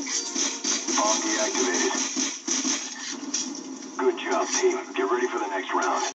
All deactivated. Good job, team. Get ready for the next round.